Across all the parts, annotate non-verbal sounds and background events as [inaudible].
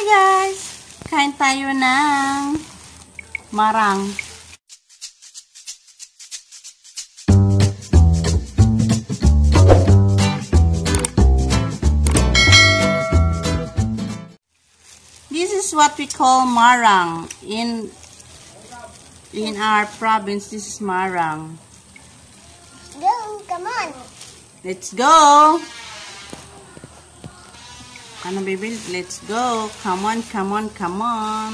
Hi guys! Kain tayo ng marang. This is what we call marang. In in our province, this is marang. Go, come on. Let's go! Ano, baby? Let's go. Come on, come on, come on.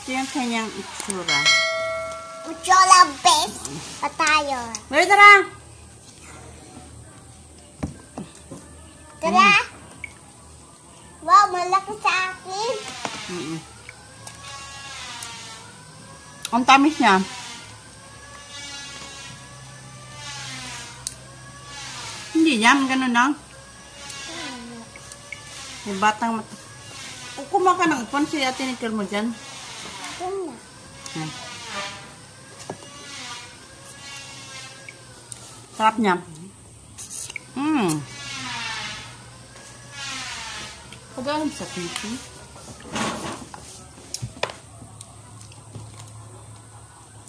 Ito yung kanyang itsura. Uchola best pa tayo. Wait, tara! Tara. Wow, malaki sa akin. Mm -mm. Ang tamis niya. Hindi yan, ganun lang. May batang mata. Kung kumain ka ng ipon, si ate Nicole mo dyan. Hmm. Sarap niya. Mmm. Pagalan sa pinky.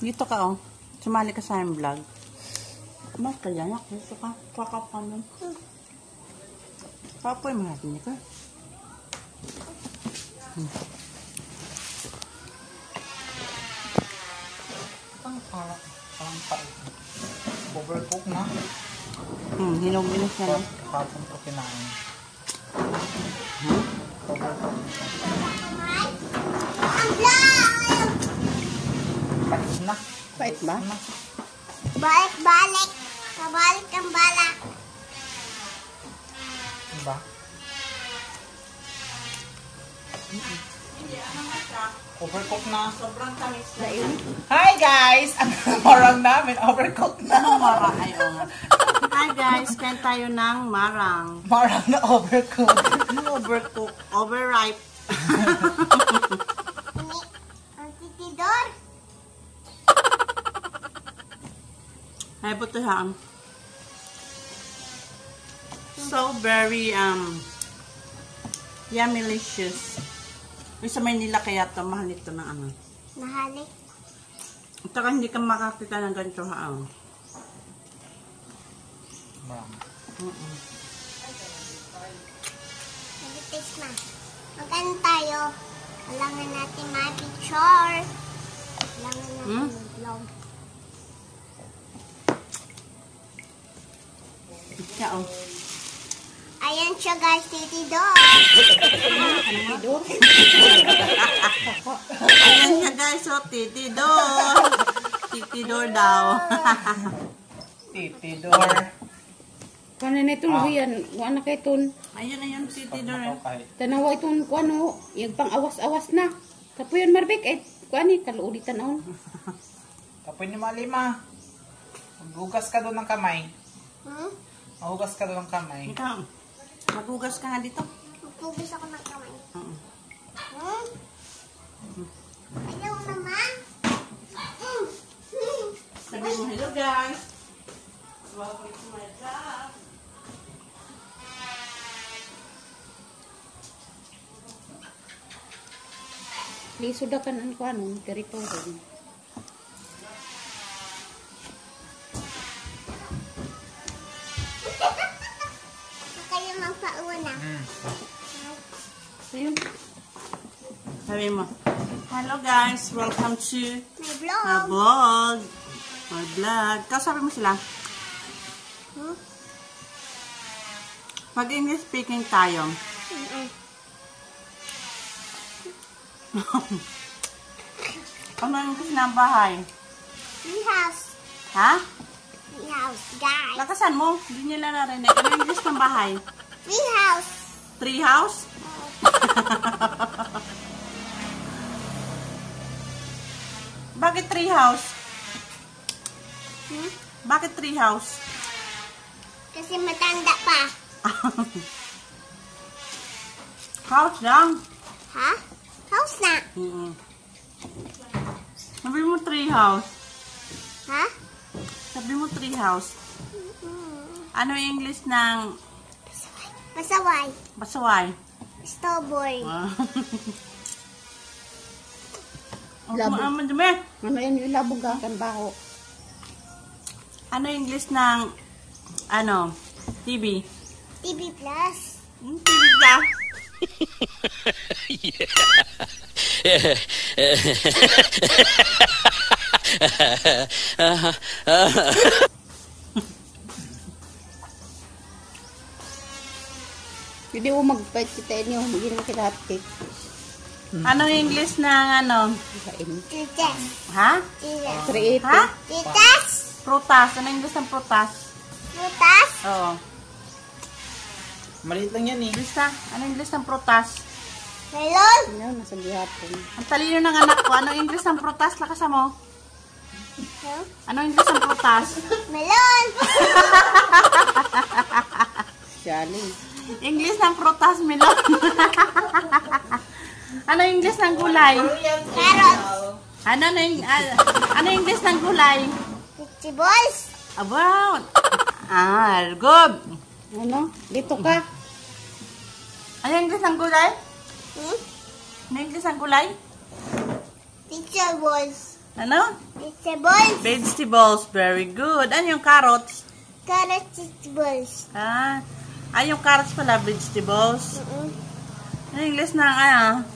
Dito ka oh. Sumali ka sa aking vlog. Mas kaya na. Gusto ka. Kakap ka nun. Kapoy mo natin ito. Hmm. Ang parang, parang pa. Overcook na. Hmm, hinog-hinog siya no? Kapon ko kinain. Hmm? Overcook. Pait na. Pait ba? Na. Balik-balik. Kabalik ang balak. Diba? Overcook na. Sobrang tamis na yun. Hi guys! Ang [laughs] marang namin, overcook na. [laughs] Marang? Nga. Hi guys, kain tayo ng marang. Marang na overcook. Ano overcook? Overripe. [laughs] Ang titidor. Ay, buto um, So very, um, yummylicious. Uy, sa Maynila kaya to mahal ito ng ano. Mahalik. At saka hindi ka makakita ng ganito ha. oh. Marang. Mm-mm. Nag-taste na. Magkano tayo? Kailangan natin may picture. Kailangan natin Hmm? mag-vlog. Siya, oh. Ayan siya guys, [laughs] titidor. Ayan siya guys, oh, titidor. Titidor daw. Titidor. Kana na itong huyan, wala na kay itong, Ayun, ayun, titidor. eh. Okay. tanawa itong kuano, yung pang awas-awas na. Tapo yun marbik, eh, kuani, kaluulitan on. Tapoy ni Malima. Maghugas ka doon ng kamay. Hmm? Maghugas ka doon ng kamay. Ikaw, maghugas ka nga dito. Magpugis ako ng kamay. Ayaw naman. Sabi mo, hello guys. Welcome to my vlog. Liso da kan ang kuano, territory. Kayo magpauna. Hmm. Ayun, Sabi mo, hello guys, welcome to my vlog. vlog. My vlog. Kasabi mo sila, Hmm? mag-English speaking tayo. Mm-mm. [laughs] Ano yung kasi ng bahay? Free house. Ha? Free house, guys. Lakasan mo, hindi nila narinig. Ano yung English ng bahay? Free house. Tree house? [laughs] Bakit tree house? Hmm? Bakit tree house? Kasi matanda pa. [laughs] house lang. Ha? House na. Mm Sabi mo tree house. Ha? Sabi mo tree house. Ano yung English ng Pasaway. basaway? Strawberry. Ah. [laughs] Labo. Ang madumi. Ano yan yung labog ka kan baho. Ano yung English ng, ano, TV? TV Plus. Hmm, TV ka? Hindi mo magpait kita niyo, magiging kita hotcake. Ano yung English ng, ano. Titas. ha? Create. Ha? Prutas. Ano yung English ng prutas? Titas. Oo. Maliit lang yan eh. English na. Ano yung English ng prutas? Melon. Ano, nasa gihapon. Ang talino ng anak ko. Ano yung English ng prutas? Lakas mo. Huh? Ano yung English ng prutas? Melon. [laughs] Shali. English ng prutas, melon. [laughs] ano yung English ng gulay? Carrots. Ano na yung, ah, ano yung English ng gulay? Vegetables. About. Ah, good. Ano? Dito ka. Ano yung English ng gulay? Hmm? Ano yung English ng gulay? Vegetables. Ano? Vegetables. Vegetables. Very good. Ano yung carrots? Carrots. Vegetables. Ah, ah yung carrots pala, vegetables. Ano yung English ng, ano,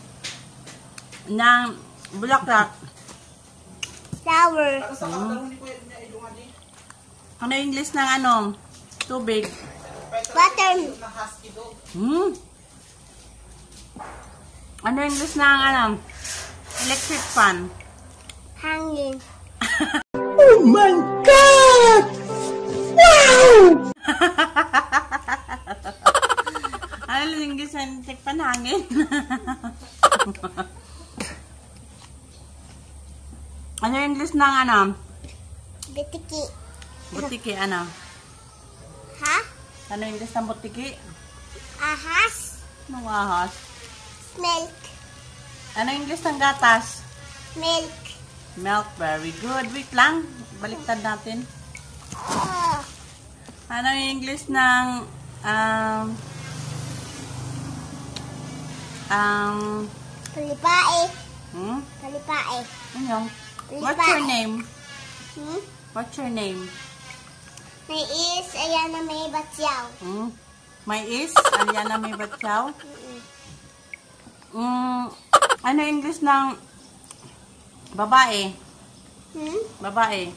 ng bulaklak? Flower. Ano yung English ng, ano, tubig? Water. Hmm? Ano yung English ng, ano, electric fan? Hangin. [laughs] Ano yung [laughs] English ng electric fan? Hangin? [laughs] ano English ng, ano, Bitiki. butiki, ano? Ha? Ano yung English ng butiki? Ahas. Anong ahas? Milk. Ano yung English ng gatas? Milk. Milk, very good. Wait lang, baliktad natin. Oh. Ano yung English ng, um, um, Kalipae. hmm? Kalipae. Ano yung? What's your name? Hmm? What's your name? May is, ayan na may batyaw. Hmm? May is, Aliana may batyaw. Hmm, ano English ng babae? Hmm? Babae.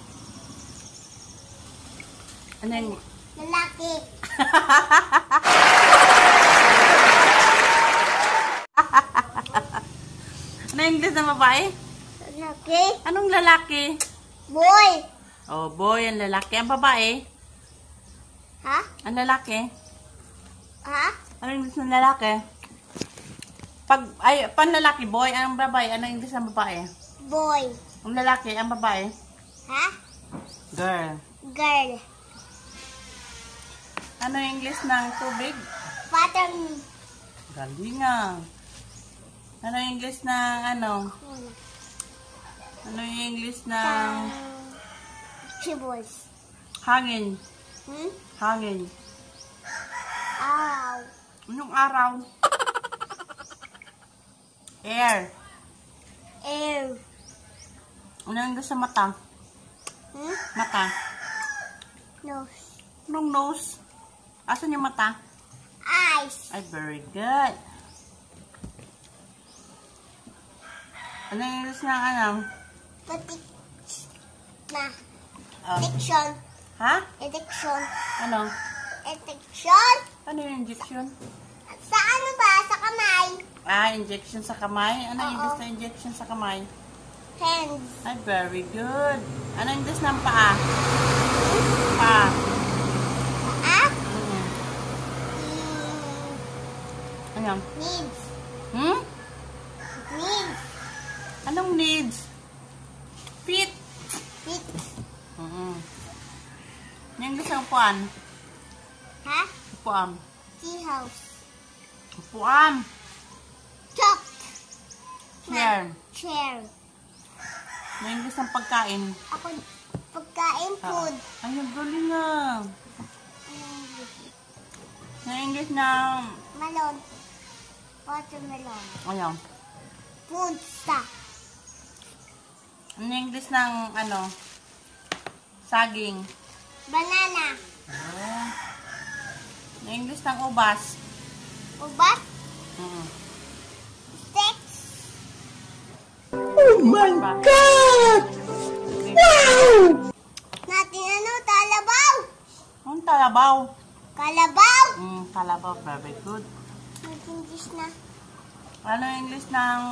Ano yung, Lalaki. [laughs] ano English ng babae? Lalaki. Anong lalaki? Boy. Oh, boy, ang lalaki. Ang babae? Ha? Ang lalaki? Ha? Ano yung English ng lalaki? Pag, ay, panlalaki, boy, ang babae, ano yung English ng babae? Boy. Ang lalaki, ang babae? Ha? Girl. Girl. Ano English ng tubig? Water. Galing ah. Ano English ng ano? Ano yung English ng Vegetables. hangin? Hmm? Hangin. Ow. Anong araw? Air. Air. Ano yung English sa mata? Hmm? Mata. Nose. Anong nose? Asan yung mata? Eyes. Ay, very good. Ano yung English ng ano? Na. Ah, Addiction. ha? Addiction. Ano? Addiction. Ano yung injection? Sa ano ba? Sa kamay. Ah, injection sa kamay. Ano yung na injection sa kamay? Hands. Ay, very good. Ano yung English ng paa? Paa. Mm. Mm, Ano? needs. Hmm? Needs. Anong needs? Feet. Feet. Mm Yung English ng upuan? Ha? Upuan. Tea house. Upuan. Chalk. Chair. Chair. Yung English ng pagkain. Ako, pagkain Ah. food. Ay, ang galing ah. Yung English ng Malon. Watermelon. Ayun. Punta. Ano yung English ng, ano, saging? Banana. Ano yung English ng ubas? Ubat. Mm. Six. Oh my God! Natin ano? Talabaw. Ang talabaw. Kalabaw. Mm, kalabaw, very good. Nag-English na. Ano English ng